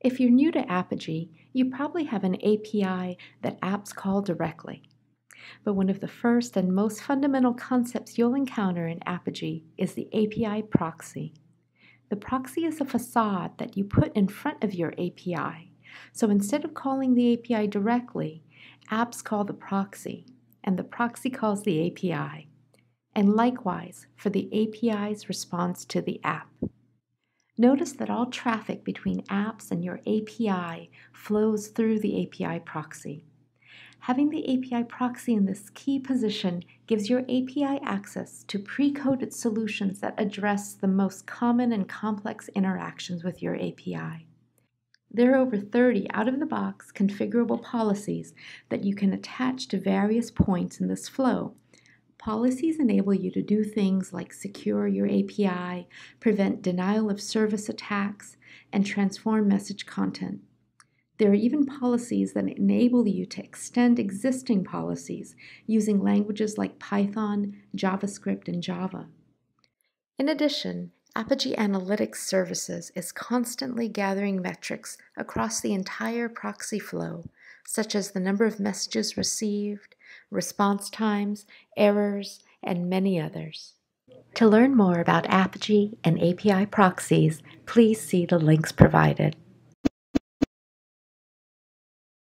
If you're new to Apigee, you probably have an API that apps call directly. But one of the first and most fundamental concepts you'll encounter in Apigee is the API proxy. The proxy is a facade that you put in front of your API. So instead of calling the API directly, apps call the proxy, and the proxy calls the API. And likewise for the API's response to the app. Notice that all traffic between apps and your API flows through the API proxy. Having the API proxy in this key position gives your API access to pre-coded solutions that address the most common and complex interactions with your API. There are over 30 out-of-the-box configurable policies that you can attach to various points in this flow Policies enable you to do things like secure your API, prevent denial of service attacks, and transform message content. There are even policies that enable you to extend existing policies using languages like Python, JavaScript, and Java. In addition, Apigee Analytics Services is constantly gathering metrics across the entire proxy flow, such as the number of messages received, response times, errors, and many others. To learn more about Apigee and API proxies, please see the links provided.